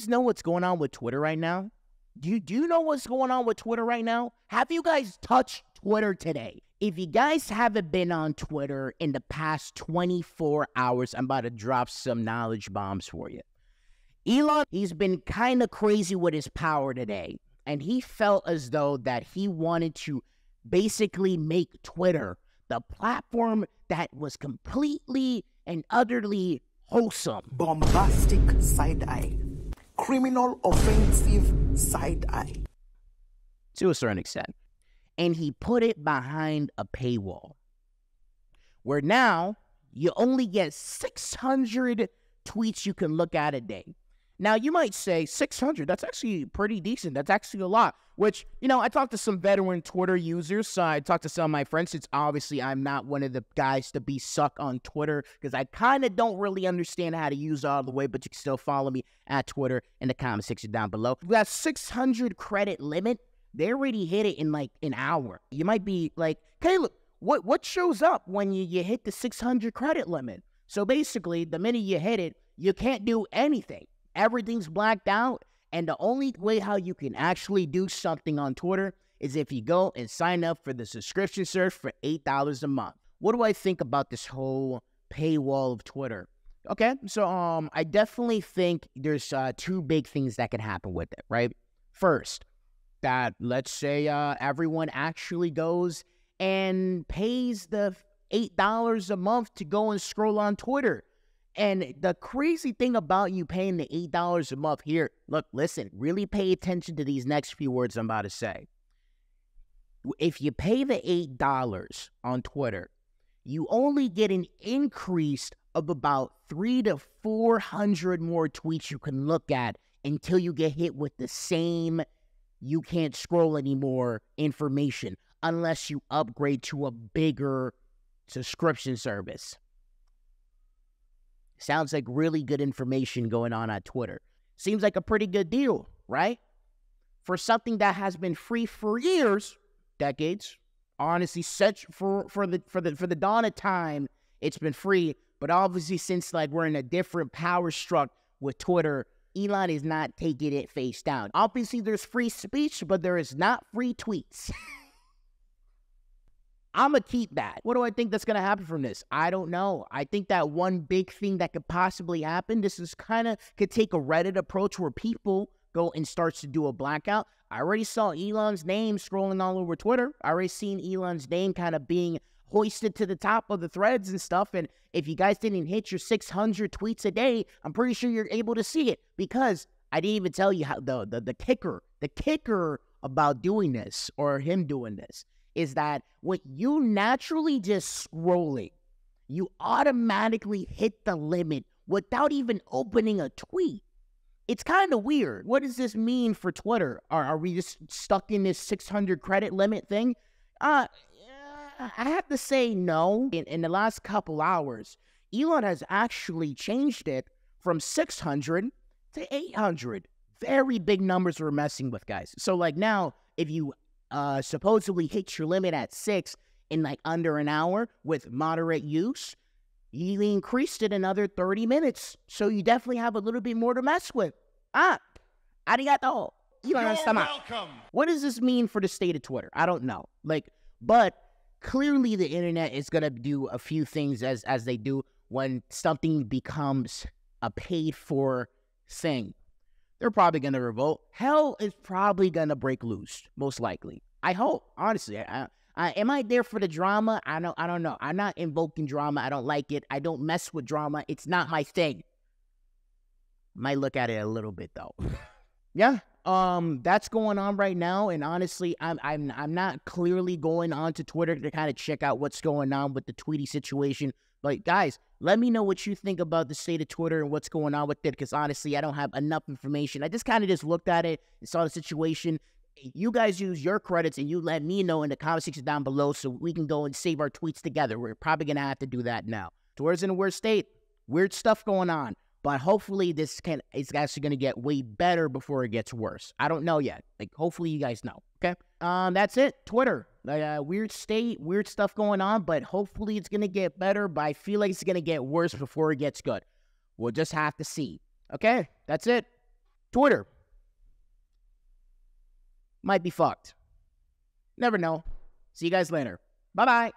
guys know what's going on with Twitter right now? Do you do you know what's going on with Twitter right now? Have you guys touched Twitter today? If you guys haven't been on Twitter in the past 24 hours, I'm about to drop some knowledge bombs for you. Elon, he's been kind of crazy with his power today, and he felt as though that he wanted to basically make Twitter the platform that was completely and utterly wholesome. Bombastic side eye. Criminal offensive side eye. To a certain extent. And he put it behind a paywall. Where now you only get 600 tweets you can look at a day. Now, you might say 600, that's actually pretty decent. That's actually a lot, which, you know, I talked to some veteran Twitter users. So I talked to some of my friends. It's obviously I'm not one of the guys to be suck on Twitter because I kind of don't really understand how to use all the way, but you can still follow me at Twitter in the comment section down below. That 600 credit limit, they already hit it in like an hour. You might be like, Caleb, what, what shows up when you, you hit the 600 credit limit? So basically, the minute you hit it, you can't do anything everything's blacked out. And the only way how you can actually do something on Twitter is if you go and sign up for the subscription service for $8 a month. What do I think about this whole paywall of Twitter? Okay, so um, I definitely think there's uh, two big things that can happen with it, right? First, that let's say uh, everyone actually goes and pays the $8 a month to go and scroll on Twitter. And the crazy thing about you paying the $8 a month here, look, listen, really pay attention to these next few words I'm about to say. If you pay the $8 on Twitter, you only get an increase of about three to 400 more tweets you can look at until you get hit with the same you can't scroll anymore information unless you upgrade to a bigger subscription service. Sounds like really good information going on on Twitter. Seems like a pretty good deal, right? For something that has been free for years, decades, honestly, such for for the for the for the dawn of time, it's been free. But obviously, since like we're in a different power struck with Twitter, Elon is not taking it face down. Obviously, there's free speech, but there is not free tweets. I'm gonna keep that. What do I think that's gonna happen from this? I don't know. I think that one big thing that could possibly happen, this is kind of could take a Reddit approach where people go and starts to do a blackout. I already saw Elon's name scrolling all over Twitter. I already seen Elon's name kind of being hoisted to the top of the threads and stuff. And if you guys didn't hit your 600 tweets a day, I'm pretty sure you're able to see it because I didn't even tell you how the the, the kicker, the kicker about doing this or him doing this is that when you naturally just scrolling, you automatically hit the limit without even opening a tweet. It's kind of weird. What does this mean for Twitter? Are, are we just stuck in this 600 credit limit thing? Uh, I have to say no. In, in the last couple hours, Elon has actually changed it from 600 to 800. Very big numbers we're messing with, guys. So, like now, if you uh, supposedly hits your limit at six in like under an hour with moderate use, you increased it another 30 minutes. So you definitely have a little bit more to mess with. Ah, arigato. You're welcome. What does this mean for the state of Twitter? I don't know. Like, but clearly the internet is gonna do a few things as as they do when something becomes a paid for thing they're probably going to revolt. Hell is probably going to break loose, most likely. I hope, honestly. I, I, am I there for the drama? I don't. I don't know. I'm not invoking drama. I don't like it. I don't mess with drama. It's not my thing. Might look at it a little bit though. yeah. Um, that's going on right now, and honestly, I'm I'm I'm not clearly going on to Twitter to kind of check out what's going on with the Tweety situation. But guys, let me know what you think about the state of Twitter and what's going on with it. Because honestly, I don't have enough information. I just kind of just looked at it and saw the situation. You guys use your credits and you let me know in the comment section down below so we can go and save our tweets together. We're probably gonna have to do that now. Twitter's in a weird state. Weird stuff going on. But hopefully this can it's actually gonna get way better before it gets worse. I don't know yet. Like hopefully you guys know. Okay. Um, that's it. Twitter. Uh, weird state, weird stuff going on, but hopefully it's gonna get better. But I feel like it's gonna get worse before it gets good. We'll just have to see. Okay, that's it. Twitter might be fucked. Never know. See you guys later. Bye bye.